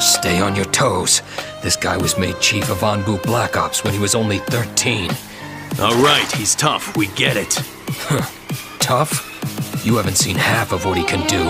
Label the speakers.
Speaker 1: Stay on your toes. This guy was made chief of Anbu Black Ops when he was only 13.
Speaker 2: All right, he's tough. We get it.
Speaker 1: Tough? You haven't seen half of what he can do.